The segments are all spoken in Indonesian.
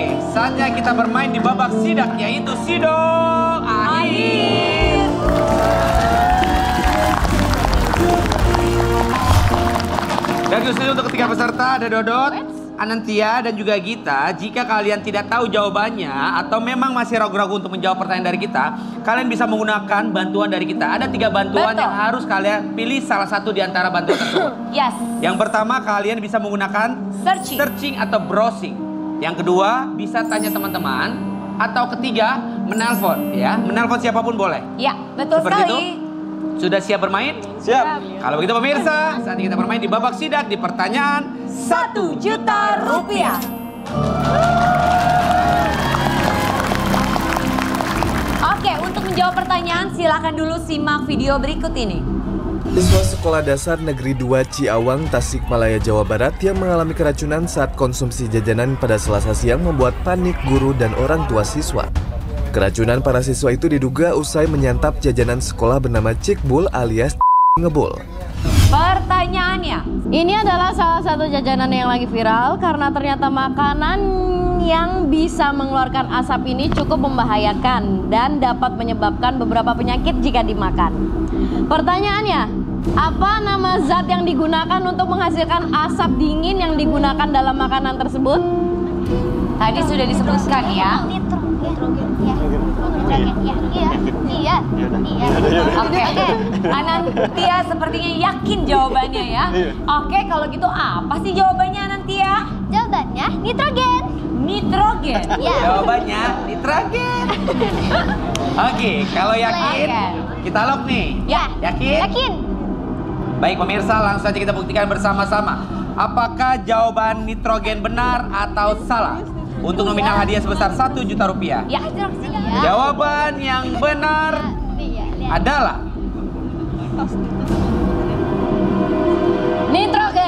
Oke, saatnya kita bermain di babak sidak yaitu sidok akhir. Dan khusus untuk ketiga peserta ada Dodot, Anantia dan juga Gita. Jika kalian tidak tahu jawabannya atau memang masih ragu-ragu untuk menjawab pertanyaan dari kita, kalian bisa menggunakan bantuan dari kita. Ada tiga bantuan Betul. yang harus kalian pilih salah satu di antara bantuan tersebut. Yes. Yang pertama kalian bisa menggunakan Searching. searching atau browsing. Yang kedua bisa tanya teman-teman atau ketiga menelpon ya. Menelpon siapa pun boleh. Ya, betul Seperti sekali. itu? Sudah siap bermain? Siap. Kalau begitu pemirsa, saat ini kita bermain di babak sidak di pertanyaan Satu juta rupiah. Oke, untuk menjawab pertanyaan silakan dulu simak video berikut ini. Siswa Sekolah Dasar Negeri 2 Ciawang, Tasikmalaya, Jawa Barat yang mengalami keracunan saat konsumsi jajanan pada selasa siang membuat panik guru dan orang tua siswa. Keracunan para siswa itu diduga usai menyantap jajanan sekolah bernama Cikbul alias ngebul. Pertanyaannya, Ini adalah salah satu jajanan yang lagi viral karena ternyata makanan yang bisa mengeluarkan asap ini cukup membahayakan dan dapat menyebabkan beberapa penyakit jika dimakan. Pertanyaannya, apa nama zat yang digunakan untuk menghasilkan asap dingin yang digunakan dalam makanan tersebut? tadi sudah disebutkan ya. Iya. Iya. Oke, Anantia sepertinya yakin jawabannya ya. Oke, kalau gitu apa sih jawabannya Anantia? Jawabannya nitrogen. Nitrogen. Ya. jawabannya nitrogen. Oke, kalau yakin Yakin. kita lock nih. Ya. Yakin? Yakin? Baik pemirsa, langsung saja kita buktikan bersama-sama. Apakah jawaban nitrogen benar atau salah? Untuk nominal hadiah sebesar 1 juta rupiah. Ya, Jawaban yang benar adalah Nitrogen.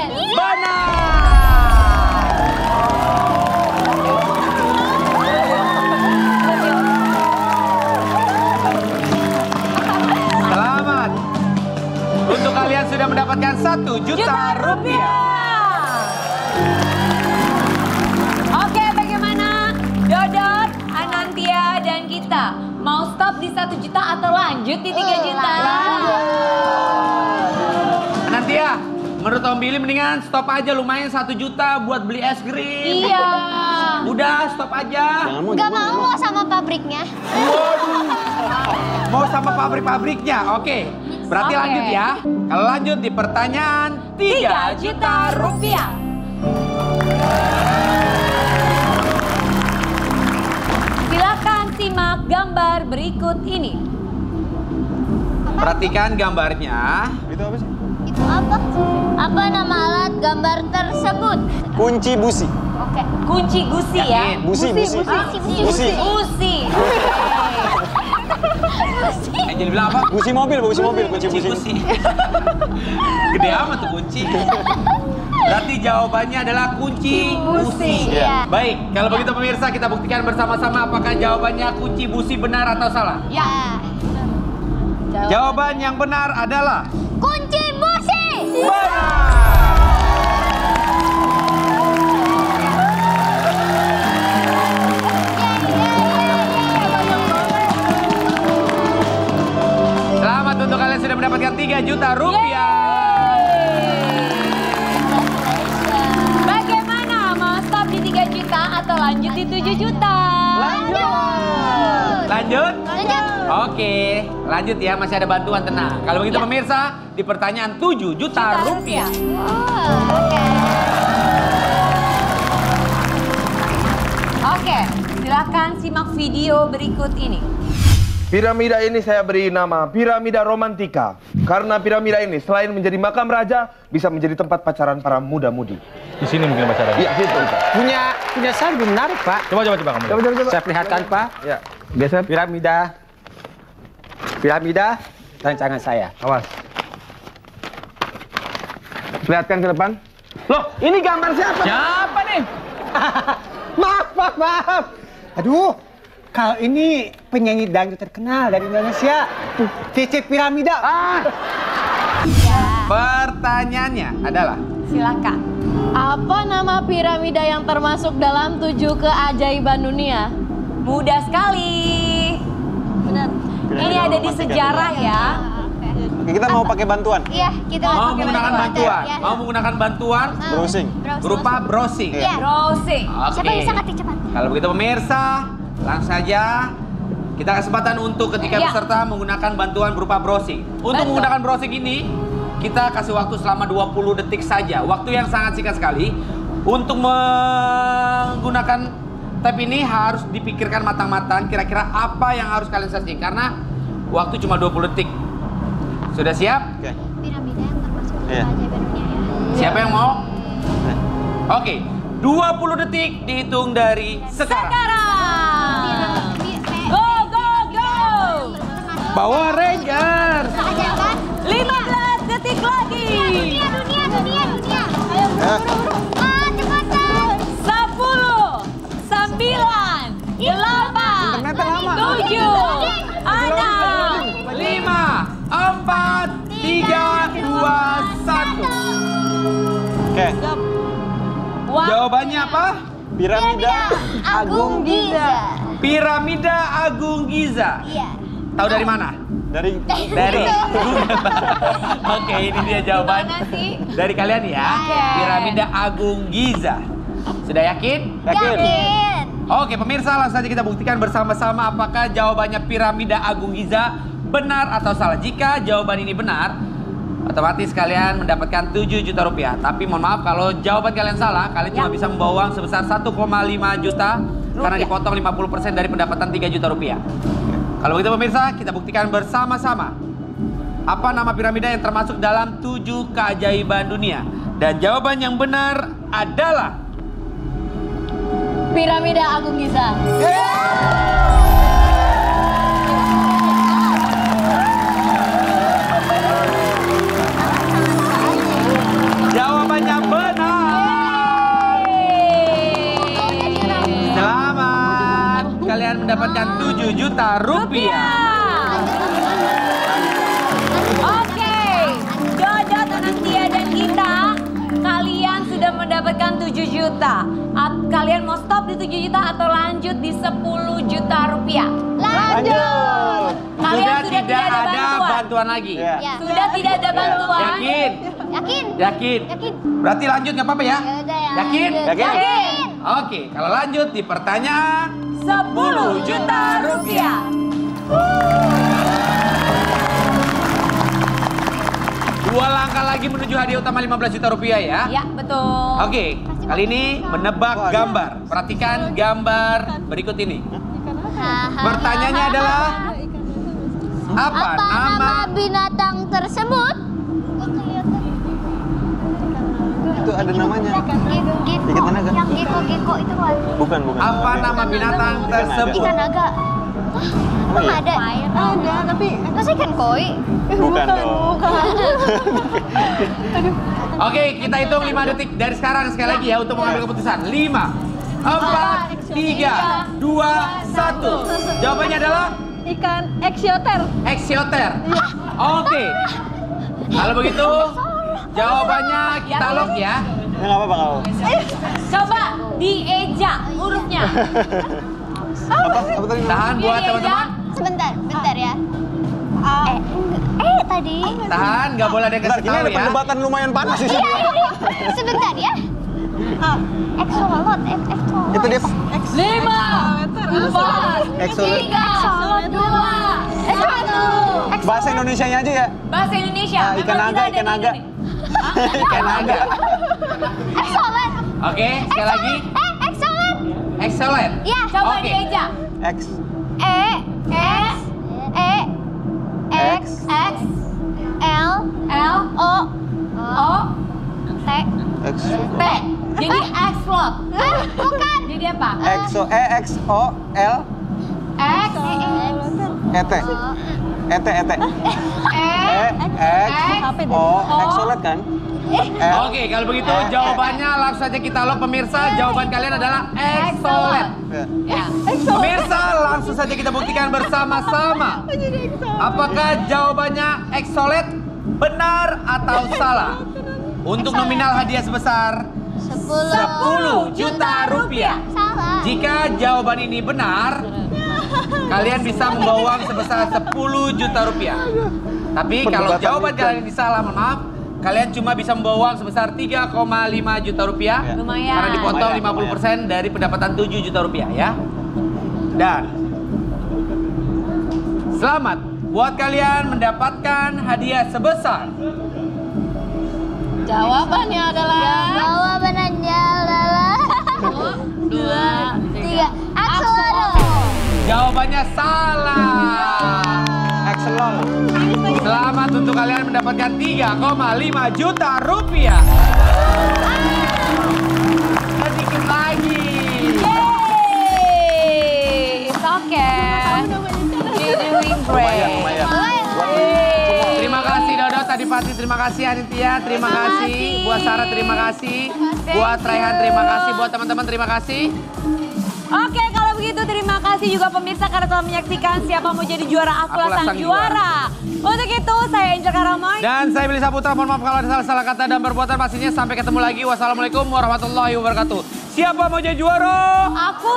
Mendapatkan 1 juta, rupiah. Oke, bagaimana? Dodot, Anantia, dan kita mau stop di satu juta atau lanjut di 3 juta? Nanti ya, menurut Om Billy mendingan stop aja lumayan 1 juta buat beli es krim. Iya. Udah stop aja. Gak mau mau sama pabriknya. Mau sama pabrik-pabriknya, oke. Berarti Oke. lanjut ya. Kalau lanjut di pertanyaan 3 3 juta rupiah. Silakan simak gambar berikut ini. Perhatikan gambarnya. Itu apa sih? Itu apa? Apa nama alat gambar tersebut? Kunci busi. Oke. Kunci gusi ya. Yakin? Busi, busi. Busi, busi, Busi. Usi. Eh, jadi bilang apa? Busi mobil, busi mobil, kunci busi. Kunci. Gede amat tuh kunci. Berarti jawabannya adalah kunci busi. Iya. Baik, kalau begitu pemirsa kita buktikan bersama-sama apakah jawabannya kunci busi benar atau salah. Ya. Jawaban yang benar adalah Kunci busi. Selamat sudah mendapatkan 3 juta rupiah. Bagaimana? Mau stop di 3 juta atau lanjut di 7 juta? Lanjut? Lanjut. Oke, lanjut ya masih ada bantuan tenang. Kalau begitu Ya. pemirsa, di pertanyaan 7 juta rupiah. Oh, Oke. Oke, silakan simak video berikut ini. Piramida ini saya beri nama piramida romantika. Karena piramida ini selain menjadi makam raja, bisa menjadi tempat pacaran para muda-mudi. Di sini mungkin pacaran. Iya, situ. Punya punya saya lebih menarik, Pak. Coba coba coba kamu. Coba, coba, coba. Saya perlihatkan, Pak. Ya, geser. Piramida. Piramida rancangan saya. Awas. Perlihatkan ke depan. Loh, ini gambar siapa? Siapa nih? Maaf, maaf, maaf. Aduh, kalau ini penyanyi dangdut terkenal dari Indonesia. Cici Piramida. Ah, Pertanyaannya adalah silakan. Apa nama piramida yang termasuk dalam tujuh keajaiban dunia? Mudah sekali. Benar. Ini ada di sejarah ya. Oke, kita mau pakai bantuan. Iya, kita Mau pakai menggunakan bantuan? Ya. Mau menggunakan bantuan Browsing. berupa browsing? Iya. Browsing. Oke. Siapa yang bisa ketik cepat? Kalau begitu pemirsa, langsung saja kita kesempatan untuk ketika Iya. peserta menggunakan bantuan berupa browsing. Untuk Betul. menggunakan browsing ini, kita kasih waktu selama 20 detik saja. Waktu yang sangat singkat sekali. Untuk menggunakan tab ini harus dipikirkan matang-matang kira-kira apa yang harus kalian searching karena waktu cuma 20 detik. Sudah siap? Oke. Piramida yang termasuk Iya. ya. Siapa yang mau? Oke, 20 detik dihitung dari sekarang. Sekarang. Power Rangers. Keajaiban 15 detik lagi. dunia, dunia, dunia, dunia. Ayo, buru, buru, buru. Ah, cepetan. 10 9 8 7 6 Lima, empat, tiga, dua, satu. Oke. Jawabannya apa? Piramida Agung Giza. Piramida Agung Giza. Iya. Tahu dari mana? dari Dari Oke, ini dia jawaban dari kalian ya. Piramida Agung Giza. Sudah yakin? Yakin? Yakin. Oke, pemirsa langsung saja kita buktikan bersama-sama apakah jawabannya piramida Agung Giza benar atau salah. Jika jawaban ini benar, otomatis kalian mendapatkan 7 juta rupiah. Tapi mohon maaf kalau jawaban kalian salah, kalian cuma bisa membawa uang sebesar 1,5 juta karena dipotong 50% dari pendapatan 3 juta rupiah. Kalau begitu pemirsa, kita buktikan bersama-sama. Apa nama piramida yang termasuk dalam 7 keajaiban dunia? Dan jawaban yang benar adalah Piramida Agung Giza. Jawabannya mendapatkan 7 juta rupiah. Oke, Dodot, Anantia dan Gita, kalian sudah mendapatkan 7 juta. Kalian mau stop di 7 juta atau lanjut di 10 juta rupiah? lanjut. Kalian Sudah tidak ada bantuan lagi. Iya. Ya. Sudah tidak ada bantuan? Yakin? Yakin? Yakin? Yakin. Berarti lanjut nggak apa-apa ya? Yaudah ya. Yakin? lanjut. Yakin? Yakin? Oke, kalau lanjut di pertanyaan 10 juta rupiah. dua langkah lagi menuju hadiah utama 15 juta rupiah ya. Ya, betul. Oke, kali ini menebak gambar. Perhatikan gambar berikut ini. Pertanyaannya adalah apa, Apa nama nama binatang tersebut? Itu ada namanya. Ikan naga. Yang geko-geko itu kan. Bukan, bukan. apa nama binatang tersebut? Ikan naga. Hah, Emang iya? ada? Ada, tapi... Masa ikan koi? Bukan dong. Oke, kita hitung 5 detik dari sekarang sekali lagi ya untuk mengambil keputusan. 5 4 3 2 1. Jawabannya adalah Ikan eksioter. eksioter. Oke. Kalau begitu, jawabannya kita lock ya. Ya nggak apa-apa kalau. Coba dieja hurufnya. Apa? Apa tadi? Tahan buat teman-teman. Sebentar, bentar ya. Eh, eh tadi. Tahan, nggak boleh ada yang ini ada ya. perdebatan lumayan panas di sini. Iya, ini. Sebentar ya. Exolot, eh, exolot. Itu dia, Pak. Lima, empat, tiga, dua, Eh, satu. Bahasa Indonesianya aja ya. Bahasa Indonesia. Ah, ikan naga, ikan naga. Naga. Exolot. Oke, sekali lagi. Eh, exolot. Excellent. Ya. Coba dieja. X. E, X, E, X, X, L, L, O, O, T. X. T. Jadi explode. Ah, bukan. Jadi apa? Exo E X O L X, E T. E T E T. E, E X O Exolet kan? L. Oke, kalau begitu jawabannya langsung saja kita lock pemirsa. Jawaban kalian adalah excellent. Ya. ya. Pemirsa, langsung saja kita buktikan bersama-sama. Apakah jawabannya excellent benar atau salah? Untuk nominal hadiah sebesar 10 juta rupiah. Salah. Jika jawaban ini benar, kalian bisa membawa uang sebesar 10 juta rupiah. Tapi kalau jawaban kalian ini salah, mohon maaf, kalian cuma bisa membawa uang sebesar 3,5 juta rupiah. Lumayan. Karena dipotong Lumayan, 50% dari pendapatan 7 juta rupiah ya. Dan selamat buat kalian mendapatkan hadiah sebesar Jawabannya adalah Bawa benarnya adalah dua, tiga. Axolotl. Jawabannya salah. Excellent. Selamat untuk kalian mendapatkan 3,5 juta rupiah. Sedikit lagi. Yay! It's okay. You're doing great. Terima kasih Dodot, tadi Pati terima kasih Anitia, terima kasih. Buat Sarah terima kasih. Buat Raihan terima kasih. Buat teman-teman terima kasih. Oke, begitu terima kasih juga pemirsa karena telah menyaksikan siapa mau jadi juara Akulah Akulah Sang Sang Juara. Untuk itu, saya Angel Karamoy. Dan saya Billy Saputra, mohon maaf kalau ada salah-salah kata dan perbuatan pastinya. Sampai ketemu lagi. Wassalamualaikum warahmatullahi wabarakatuh. Siapa mau jadi juara? Aku